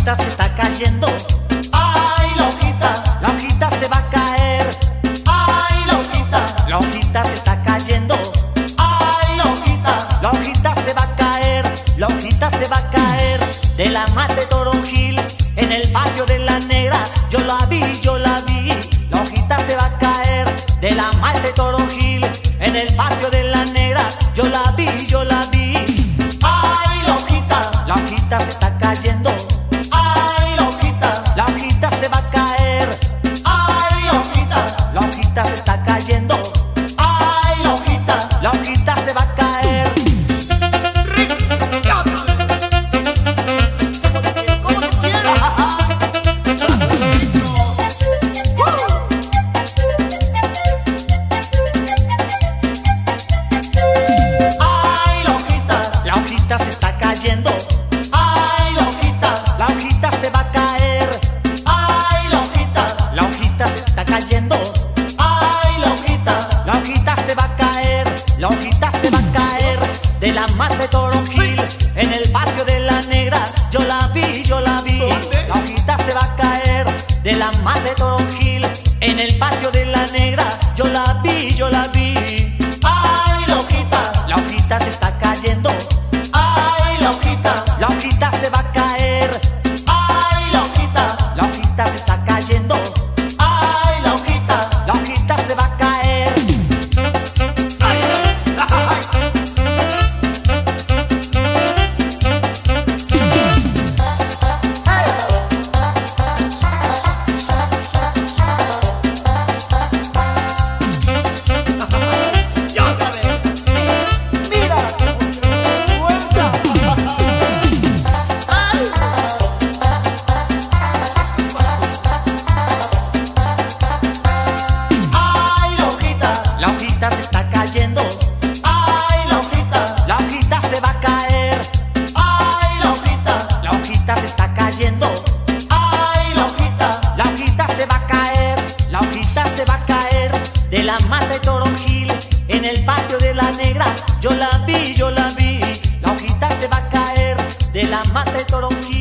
hojita se está cayendo. Ay, la hojita, La hojita se va a caer. ay, la hojita, La hojita se está cayendo. ay, la hojita, La hojita se va a caer. La hojita se va a caer. De la mata de Toronjil. En el patio de la negra. Yo la vi, yo la vi. La hojita se va a caer. De la mata de Toronjil. En el patio de hojita la negra, yo la vi, yo la vi. Ahorita se va a caer de la madre de Toronjil. En el patio de la negra, yo la vi, yo la vi. hojita se está cayendo. ¡Ay, la hojita! La hojita se va a caer. ¡Ay, la hojita! La hojita se está cayendo. ¡Ay, la hojita! La hojita se va a caer. La hojita se va a caer de la mata de toronjil en el patio de la negra. Yo la vi, yo la vi. La hojita se va a caer de la mata de toronjil.